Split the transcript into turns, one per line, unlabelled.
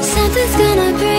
Something's gonna bring